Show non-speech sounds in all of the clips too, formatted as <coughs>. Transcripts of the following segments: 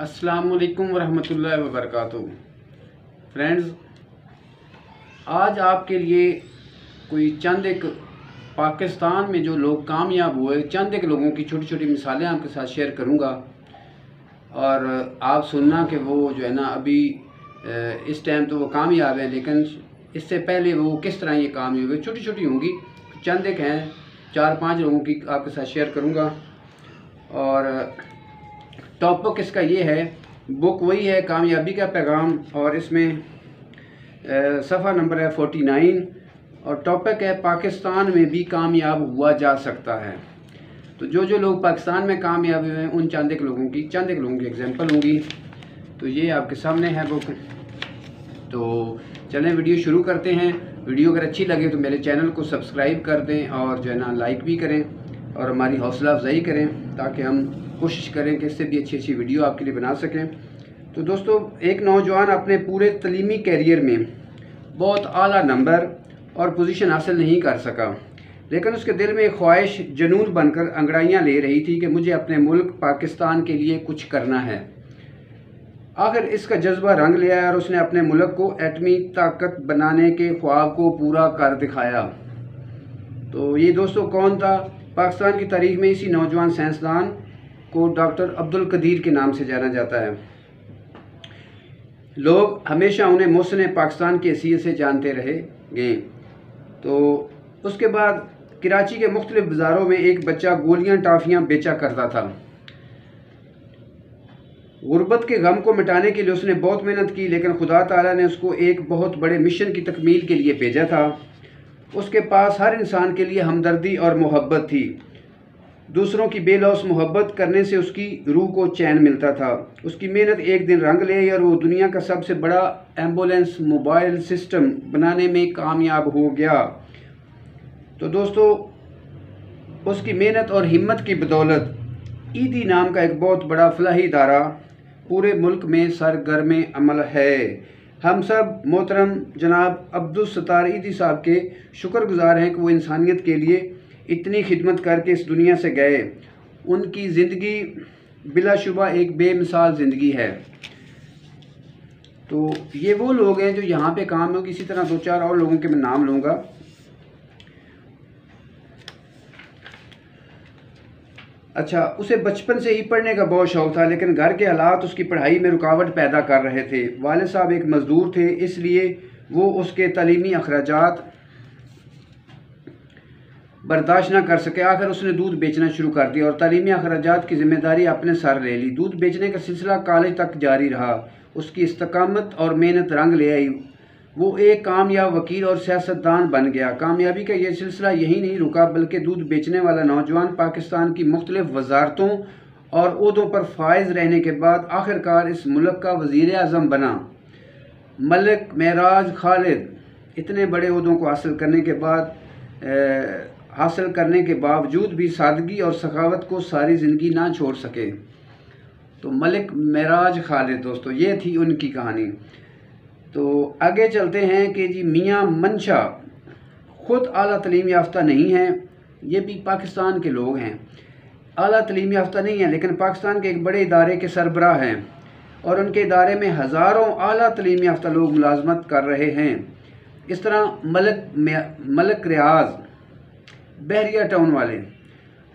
असलकम वरहमतुल्लाहि वबरकातुहू। फ्रेंड्स, आज आपके लिए कोई चंद एक पाकिस्तान में जो लोग कामयाब हुए, चंद एक लोगों की छोटी छोटी मिसालें आपके साथ शेयर करूँगा। और आप सुनना कि वो जो है ना, अभी इस टाइम तो वो कामयाब हैं, लेकिन इससे पहले वो किस तरह ये कामयाब हुए छोटी छोटी होंगी। चंद एक हैं चार पाँच लोगों की आपके साथ शेयर करूँगा। और टॉपिक इसका ये है बुक वही है, कामयाबी का पैगाम, और इसमें सफ़ा नंबर है फोर्टी नाइन और टॉपिक है, पाकिस्तान में भी कामयाब हुआ जा सकता है। तो जो जो लोग पाकिस्तान में कामयाब हुए हैं, उन चंद एक लोगों की चंद एक लोगों की एग्जांपल होंगी। तो ये आपके सामने है बुक तो चलें वीडियो शुरू करते हैं। वीडियो अगर अच्छी लगे तो मेरे चैनल को सब्सक्राइब कर दें, और जो है ना लाइक भी करें। और हमारी हौसला अफजाई करें ताकि हम कोशिश करें कि इससे भी अच्छी अच्छी वीडियो आपके लिए बना सकें। तो दोस्तों, एक नौजवान अपने पूरे तलीमी कैरियर में बहुत आला नंबर और पोजीशन हासिल नहीं कर सका, लेकिन उसके दिल में एक ख्वाहिश जनून बनकर अंगड़ाइयाँ ले रही थी कि मुझे अपने मुल्क पाकिस्तान के लिए कुछ करना है। आखिर इसका जज्बा रंग लिया और उसने अपने मुल्क को एटमी ताकत बनाने के ख्वाब को पूरा कर दिखाया। तो ये दोस्तों कौन था? पाकिस्तान की तारीख में इसी नौजवान साइंसदान को डॉक्टर अब्दुल कदीर के नाम से जाना जाता है। लोग हमेशा उन्हें मोहसिन पाकिस्तान की हैसियत से जानते रहे गए तो उसके बाद कराची के मुख्तलिफ़ बाज़ारों में एक बच्चा गोलियाँ टाफियाँ बेचा करता था। गुर्बत के गम को मिटाने के लिए उसने बहुत मेहनत की, लेकिन खुदा ताला ने उसको एक बहुत बड़े मिशन की तकमील के लिए भेजा था। उसके पास हर इंसान के लिए हमदर्दी और मोहब्बत थी। दूसरों की बेलौस मोहब्बत करने से उसकी रूह को चैन मिलता था। उसकी मेहनत एक दिन रंग ले और वो दुनिया का सबसे बड़ा एंबुलेंस मोबाइल सिस्टम बनाने में कामयाब हो गया। तो दोस्तों, उसकी मेहनत और हिम्मत की बदौलत ईदी नाम का एक बहुत बड़ा फलाही इदारा पूरे मुल्क में सरगर्म अमल है। हम सब मोहतरम जनाब अब्दुल सतार ईदी साहब के शुक्रगुजार हैं कि वो इंसानियत के लिए इतनी खिदमत करके इस दुनिया से गए। उनकी ज़िंदगी बिलाशुबा एक बेमिसाल ज़िंदगी है। तो ये वो लोग हैं जो यहाँ पे काम हो इसी तरह दो चार और लोगों के मैं नाम लूँगा। अच्छा उसे बचपन से ही पढ़ने का बहुत शौक़ था, लेकिन घर के हालात, उसकी पढ़ाई में रुकावट पैदा कर रहे थे। वाले साहब एक मज़दूर थे, इसलिए वो उसके तलीमी अखराज बर्दाश्त ना कर सके। आखिर उसने दूध बेचना शुरू कर दिया और तलीमी अखराज की ज़िम्मेदारी अपने सर ले ली। दूध बेचने का सिलसिला कॉलेज तक जारी रहा। उसकी इस्तकामत और मेहनत रंग ले आई। वो एक कामयाब वकील और सियासतदान बन गया। कामयाबी का यह सिलसिला यही नहीं रुका, बल्कि दूध बेचने वाला नौजवान पाकिस्तान की मुख्तलिफ़ वजारतों और अहदों पर फायज रहने के बाद आखिरकार इस मुल्क का वज़ीर अजम बना। मलिक महराज खालिद इतने बड़े अहदों को हासिल करने के बाद हासिल करने के बावजूद भी सादगी और सखावत को सारी ज़िंदगी ना छोड़ सके। तो मलिक महराज खालिद दोस्तों, ये थी उनकी कहानी। तो आगे चलते हैं कि जी मियाँ मनशा ख़ुद अली तलीम याफ्ता नहीं हैं, ये भी पाकिस्तान के लोग हैं। अली तलीम याफ्ता नहीं है, लेकिन पाकिस्तान के एक बड़े इदारे के सरबराह हैं और उनके इदारे में हज़ारों अली तलीम याफ्ता लोग मुलाजमत कर रहे हैं। इस तरह मलक मलक रियाज, बहरिया टाउन वाले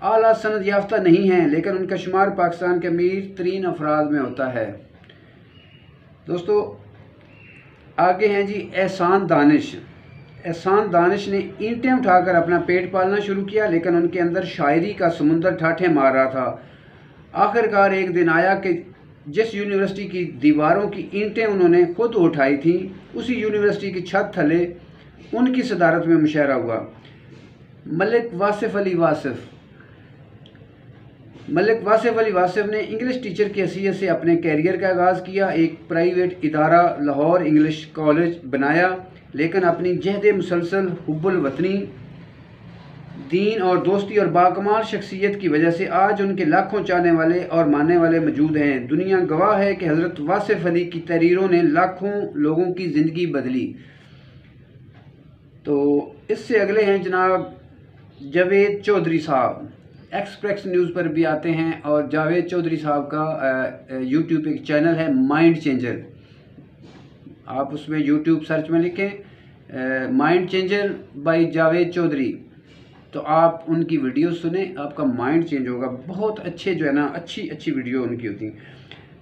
अली सनद याफ्ता नहीं हैं, लेकिन उनका शुमार पाकिस्तान के अमीर तरीन अफराद में होता है। दोस्तों आगे हैं जी, एहसान दानिश। एहसान दानिश ने ईंटें उठाकर अपना पेट पालना शुरू किया, लेकिन उनके अंदर शायरी का समुंदर ठाठे मार रहा था। आखिरकार एक दिन आया कि जिस यूनिवर्सिटी की दीवारों की ईंटें उन्होंने खुद उठाई थी, उसी यूनिवर्सिटी की छत थले उनकी सदारत में मुशायरा हुआ। मलिक वासिफ अली वासिफ मलिक वासिफ अली वासिफ ने इंग्लिश टीचर की हैसियत से अपने कैरियर का आगाज़ किया, एक प्राइवेट इदारा लाहौर इंग्लिश कॉलेज बनाया, लेकिन अपनी जहद मुसलसल हुब्बुल वतनी, दीन और दोस्ती और बाकमाल शख्सियत की वजह से आज उनके लाखों चाहने वाले और मानने वाले मौजूद हैं। दुनिया गवाह है कि हज़रत वासिफ अली की तहरीरों ने लाखों लोगों की ज़िंदगी बदली। तो इससे अगले हैं जनाब जवेद चौधरी साहब। एक्सप्रेस न्यूज़ पर भी आते हैं और जावेद चौधरी साहब का यूट्यूब एक चैनल है माइंड चेंजर आप उसमें यूट्यूब सर्च में लिखें mind changer by Javed Chaudhry. तो आप उनकी वीडियो सुने, आपका माइंड चेंज होगा। बहुत अच्छे जो है ना, अच्छी अच्छी वीडियो उनकी होती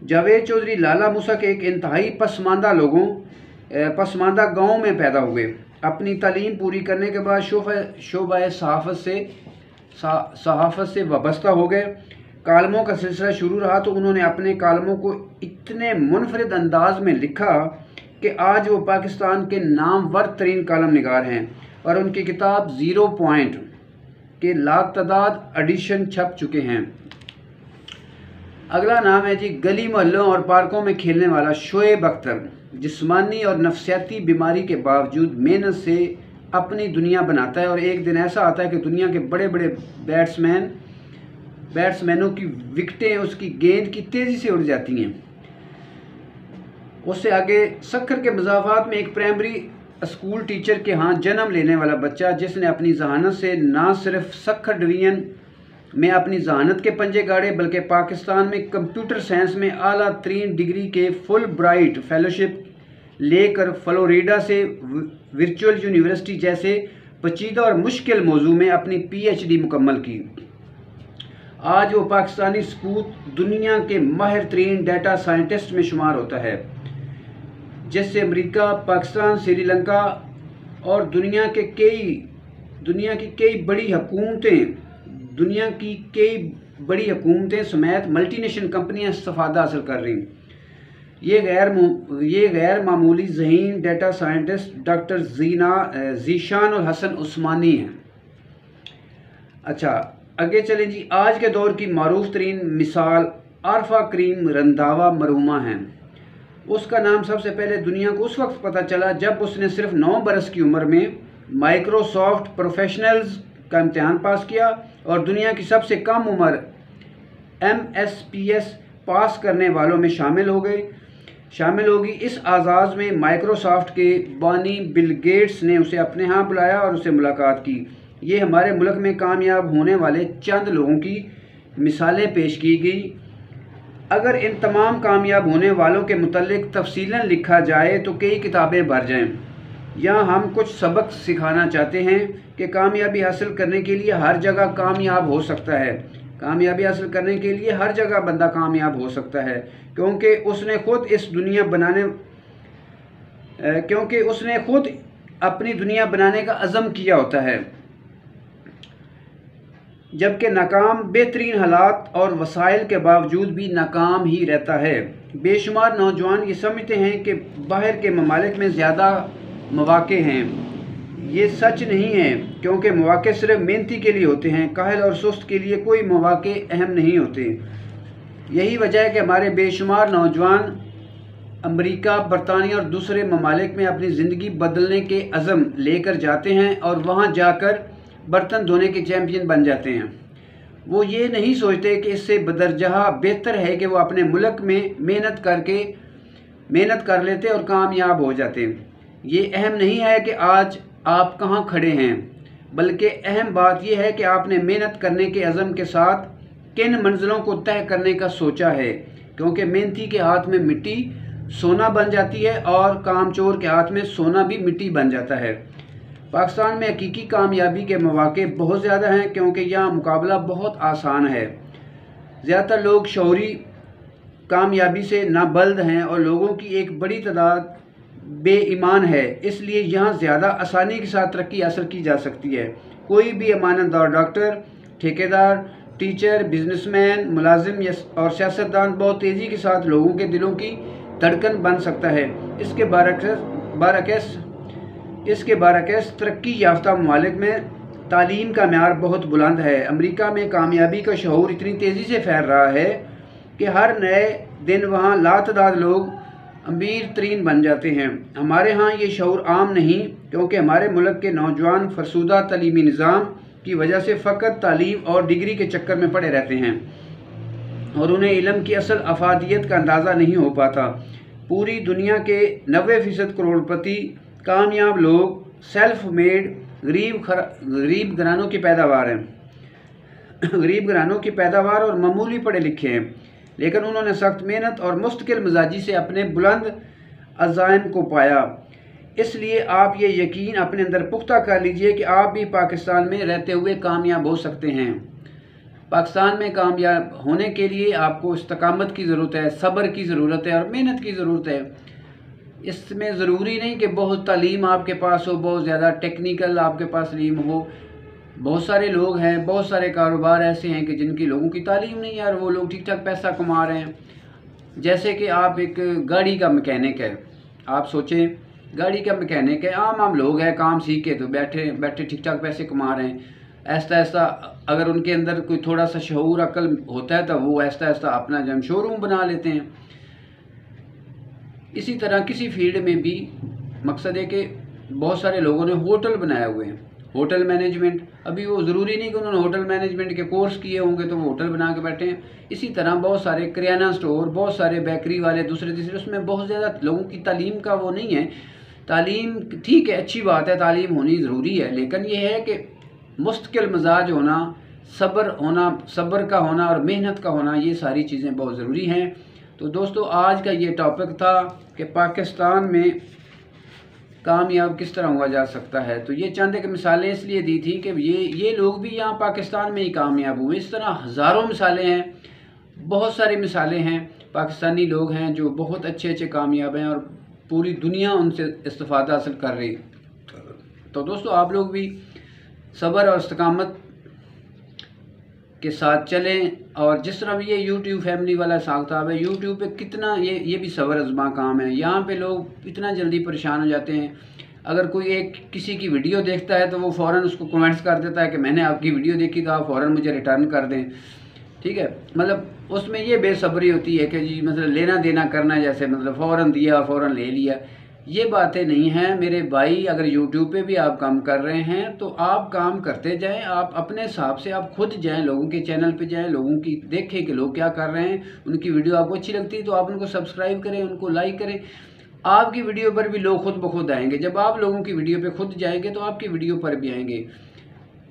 जावेद चौधरी, लाला मूसा के एक इंतहाई पसमानदा लोगों पसमानदा गाँव में पैदा हुए। अपनी तालीम पूरी करने के बाद शोबा शोबा सहाफ़त से सहाफ़त से वाबस्ता हो गए। कालमों का सिलसिला शुरू रहा तो उन्होंने अपने कालमों को इतने मुनफरद अंदाज में लिखा कि आज वो पाकिस्तान के नामवर तरीन कालम निगार हैं और उनकी किताब ज़ीरो पॉइंट के लातादाद एडिशन छप चुके हैं। अगला नाम है जी गली मोहल्लों और पार्कों में खेलने वाला शोएब अख्तर, जिस्मानी और नफसियाती बीमारी के बावजूद मेहनत से अपनी दुनिया बनाता है और एक दिन ऐसा आता है कि दुनिया के बड़े बड़े बैट्समैन, बैट्समैनों की विकटें, उसकी गेंद की तेज़ी से उड़ जाती हैं। उससे आगे सखर के मजाफात में एक प्राइमरी स्कूल टीचर के यहाँ जन्म लेने वाला बच्चा, जिसने अपनी जहानत से ना सिर्फ़ सखर डिवीज़न में अपनी जहानत के पंजे गाड़े, बल्कि पाकिस्तान में कंप्यूटर साइंस में आला तरीन डिग्री के फुल ब्राइट फेलोशिप लेकर फ्लोरिडा से वर्चुअल यूनिवर्सिटी जैसे पचीदा और मुश्किल मौजू में अपनी पीएचडी मुकम्मल की। आज वो पाकिस्तानी सपूत दुनिया के माहिर तरीन डाटा साइंटिस्ट में शुमार होता है, जिससे अमेरिका, पाकिस्तान, श्रीलंका और दुनिया के कई, दुनिया की कई बड़ी हुकूमतें, दुनिया की कई बड़ी हुकूमतें समेत मल्टीनेशनल कंपनियाँ इस्तफादा हासिल कर रही। ये गैर ये गैर मामूली जहीन data scientist doctor Jeena Zeeshan और हसन उस्मानी हैं। अच्छा आगे चलें जी। आज के दौर की मरूफ तरीन मिसाल आरफा करीम रंधावा मरूमा हैं। उसका नाम सबसे पहले दुनिया को उस वक्त पता चला जब उसने सिर्फ़ नौ बरस की उम्र में माइक्रोसॉफ्ट प्रोफेशनल्स का इम्तहान पास किया और दुनिया की सबसे कम उम्र M S P S pass करने वालों में शामिल हो गए। शामिल होगी। इस आज़ाज़ में माइक्रोसॉफ्ट के बानी बिल गेट्स ने उसे अपने यहाँ बुलाया और उसे मुलाकात की। ये हमारे मुल्क में कामयाब होने वाले चंद लोगों की मिसालें पेश की गई। अगर इन तमाम कामयाब होने वालों के मतलब तफसीला लिखा जाए तो कई किताबें भर जाएँ। यहाँ हम कुछ सबक सिखाना चाहते हैं कि कामयाबी हासिल करने के लिए हर जगह कामयाब हो सकता है। कामयाबी हासिल करने के लिए हर जगह बंदा कामयाब हो सकता है। क्योंकि उसने खुद इस दुनिया बनाने क्योंकि उसने खुद अपनी दुनिया बनाने का अज़म किया होता है। जबकि नाकाम, बेहतरीन हालात और वसाइल के बावजूद भी नाकाम ही रहता है। बेशुमार नौजवान ये समझते हैं कि बाहर के ममालिक में ज़्यादा मौाक़े हैं। ये सच नहीं है, क्योंकि मौाक़े सिर्फ़ मेहनती के लिए होते हैं, काहल और सुस्त के लिए कोई मौाक़े अहम नहीं होते। यही वजह है कि हमारे बेशुमार नौजवान अमेरिका, बरतानिया और दूसरे ममालिक में अपनी ज़िंदगी बदलने के अज़म लेकर जाते हैं और वहाँ जाकर बर्तन धोने के चैम्पियन बन जाते हैं। वो ये नहीं सोचते कि इससे बदरजहा बेहतर है कि वो अपने मुल्क में मेहनत करके, मेहनत कर लेते और कामयाब हो जाते। ये अहम नहीं है कि आज आप कहाँ खड़े हैं? बल्कि अहम बात यह है कि आपने मेहनत करने के अज़म के साथ किन मंजिलों को तय करने का सोचा है? क्योंकि मेहनती के हाथ में मिट्टी सोना बन जाती है और कामचोर के हाथ में सोना भी मिट्टी बन जाता है। पाकिस्तान में हकीकी कामयाबी के मौाक़े बहुत ज़्यादा हैं क्योंकि यहाँ मुकाबला बहुत आसान है। ज़्यादातर लोग शौरी कामयाबी से नाबल्द हैं और लोगों की एक बड़ी तादाद बेईमान है, इसलिए यहाँ ज़्यादा आसानी के साथ तरक्की हासिल की जा सकती है। कोई भी अमानतदार, डॉक्टर, ठेकेदार, टीचर, बिजनेसमैन, मुलाजिम और सियासतदान बहुत तेज़ी के साथ लोगों के दिलों की धड़कन बन सकता है। इसके बारकस बारकस इसके बरकस तरक्की याफ्ता ममालिक में तालीम का मैार बहुत बुलंद है। अमरीका में कामयाबी का शहूर इतनी तेज़ी से फैल रहा है कि हर नए दिन वहाँ लातदाद लोग अमीर तरीन बन जाते हैं। हमारे यहाँ ये शूर आम नहीं, क्योंकि हमारे मुल्क के नौजवान फरसुदा तलीमी निज़ाम की वजह से फ़कत तालीम और डिग्री के चक्कर में पड़े रहते हैं और उन्हें इलम की असल अफादियत का अंदाज़ा नहीं हो पाता। पूरी दुनिया के नबे फ़ीसद करोड़पति, कामयाब लोग सेल्फ मेड गरीब गरीब घरानों की पैदावार हैं। <coughs> गरीब घरानों की पैदावार और मामूली पढ़े लिखे हैं। लेकिन उन्होंने सख्त मेहनत और मुस्तकिल मिजाजी से अपने बुलंद अजायम को पाया। इसलिए आप ये यकीन अपने अंदर पुख्ता कर लीजिए कि आप भी पाकिस्तान में रहते हुए कामयाब हो सकते हैं। पाकिस्तान में कामयाब होने के लिए आपको इस्तकामत की ज़रूरत है, सब्र की ज़रूरत है और मेहनत की ज़रूरत है। इसमें ज़रूरी नहीं कि बहुत तालीम आपके पास हो, बहुत ज़्यादा टेक्निकल आपके पास तालीम हो। बहुत सारे लोग हैं, बहुत सारे कारोबार ऐसे हैं कि जिनकी लोगों की तालीम नहीं है और वो लोग ठीक ठाक पैसा कमा रहे हैं। जैसे कि आप एक गाड़ी का मकैनिक है, आप सोचें, गाड़ी का मकैनिक है आम आम लोग हैं, काम सीख के तो बैठे बैठे ठीक ठाक पैसे कमा रहे हैं। ऐसा ऐसा अगर उनके अंदर कोई थोड़ा सा शहूर अकल होता है तो वो ऐसा ऐसा अपना जम शोरूम बना लेते हैं। इसी तरह किसी फ़ील्ड में भी मकसद है कि बहुत सारे लोगों ने होटल बनाए हुए हैं। Hotel management. अभी वो ज़रूरी नहीं कि उन्होंने होटल मैनेजमेंट के कोर्स किए होंगे तो वो होटल बना के बैठे हैं। इसी तरह बहुत सारे करियाना स्टोर, बहुत सारे बेकरी वाले, दूसरे तीसरे, उसमें बहुत ज़्यादा लोगों की तालीम का वो नहीं है। तालीम ठीक है, अच्छी बात है, तालीम होनी ज़रूरी है, लेकिन ये है कि मुस्तकिल मजाज होना, सब्र होना, सब्र का होना और मेहनत का होना, ये सारी चीज़ें बहुत ज़रूरी हैं। तो दोस्तों, आज का ये टॉपिक था कि पाकिस्तान में कामयाब किस तरह हुआ जा सकता है? तो ये चंद एक मिसालें इसलिए दी थी कि ये ये लोग भी यहाँ पाकिस्तान में ही कामयाब हुए। इस तरह हज़ारों मिसालें हैं, बहुत सारी मिसालें हैं। पाकिस्तानी लोग हैं जो बहुत अच्छे अच्छे कामयाब हैं और पूरी दुनिया उनसे इस्ता हासिल कर रही। तो दोस्तों, आप लोग भी सब्र और इस्तकामत के साथ चलें और जिस तरह भी ये यूट्यूब फैमिली वाला साख्ताब है यूट्यूब पे कितना ये ये भी सबर अजमा काम है। यहाँ पे लोग इतना जल्दी परेशान हो जाते हैं। अगर कोई एक किसी की वीडियो देखता है तो वो फ़ौर उसको कमेंट्स कर देता है कि मैंने आपकी वीडियो देखी तो आप फ़ौर मुझे रिटर्न कर दें। ठीक है? मतलब उसमें ये बेसब्री होती है कि जी मतलब लेना देना करना जैसे मतलब फ़ौर दिया फ़ौर ले लिया। ये बातें नहीं हैं। मेरे भाई, अगर यूट्यूब पे भी आप काम कर रहे हैं तो आप काम करते जाएँ। आप अपने हिसाब से आप खुद जाएँ, लोगों के चैनल पे जाएँ, लोगों की देखें कि लोग क्या कर रहे हैं। उनकी वीडियो आपको अच्छी लगती है तो आप उनको सब्सक्राइब करें, उनको लाइक करें। आपकी वीडियो पर भी लोग खुद ब खुद आएँगे। जब आप लोगों की वीडियो पर खुद जाएँगे तो आपकी वीडियो पर भी आएँगे।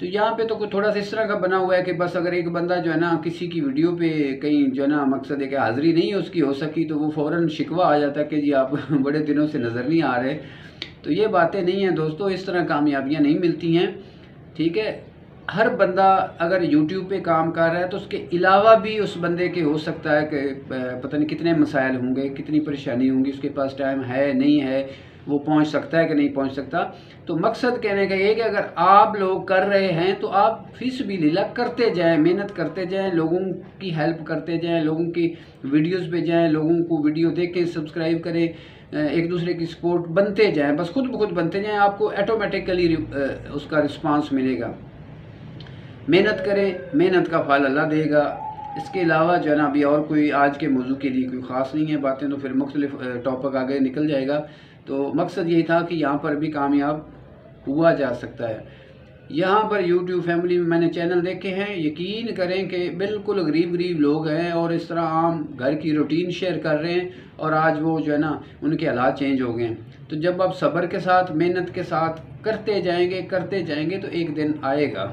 तो यहाँ पे तो कुछ थोड़ा सा इस तरह का बना हुआ है कि बस अगर एक बंदा जो है ना किसी की वीडियो पे कहीं जो है ना मकसद है कि हाज़िरी नहीं उसकी हो सकी तो वो फ़ौर शिकवा आ जाता है कि जी आप <laughs> बड़े दिनों से नज़र नहीं आ रहे। तो ये बातें नहीं हैं दोस्तों, इस तरह कामयाबियाँ नहीं मिलती हैं, ठीक है? हर बंदा अगर यूट्यूब पे काम कर रहा है तो उसके अलावा भी उस बंदे के हो सकता है कि पता नहीं कितने मसाइल होंगे, कितनी परेशानी होंगी, उसके पास टाइम है, नहीं है वो पहुँच सकता है कि नहीं पहुँच सकता। तो मकसद कहने का ये कि अगर आप लोग कर रहे हैं तो आप फ़ीस भी लीला करते जाएँ, मेहनत करते जाएँ, लोगों की हेल्प करते जाएँ, लोगों की वीडियोस पे जाएँ, लोगों को वीडियो देखें, सब्सक्राइब करें एक दूसरे की सपोर्ट बनते जाएँ, बस खुद ब खुद बनते जाएँ, आपको ऑटोमेटिकली उसका रिस्पांस मिलेगा। मेहनत करें, मेहनत का फल अल्लाह देगा। इसके अलावा जो है ना, अभी और कोई आज के मौजू के लिए कोई ख़ास नहीं है बातें तो फिर मुख्तलिफ़ टॉपिक आगे निकल जाएगा। तो मकसद यही था कि यहाँ पर भी कामयाब हुआ जा सकता है। यहाँ पर यूट्यूब फैमिली में मैंने चैनल देखे हैं। यकीन करें कि बिल्कुल गरीब गरीब लोग हैं और इस तरह आम घर की रूटीन शेयर कर रहे हैं और आज वो जो है ना, उनके हालात चेंज हो गए हैं। तो जब आप सब्र के साथ, मेहनत के साथ करते जाएँगे करते जाएँगे तो एक दिन आएगा।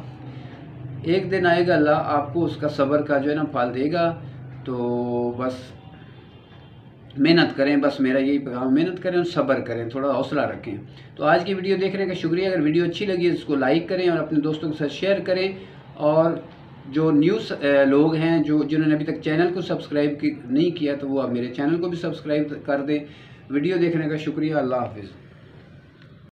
एक दिन आएगा, अल्लाह आपको उसका सब्र का जो है ना, फल देगा। तो बस मेहनत करें, बस मेरा यही पैगाम मेहनत करें और सब्र करें, थोड़ा हौसला रखें। तो आज की वीडियो देखने का शुक्रिया। अगर वीडियो अच्छी लगी तो इसको लाइक करें और अपने दोस्तों के साथ शेयर करें। और जो न्यूज़ लोग हैं, जो, जिन्होंने अभी तक चैनल को सब्सक्राइब नहीं किया तो वो आप मेरे चैनल को भी सब्सक्राइब कर दें। वीडियो देखने का शुक्रिया। अल्लाह हाफिज़।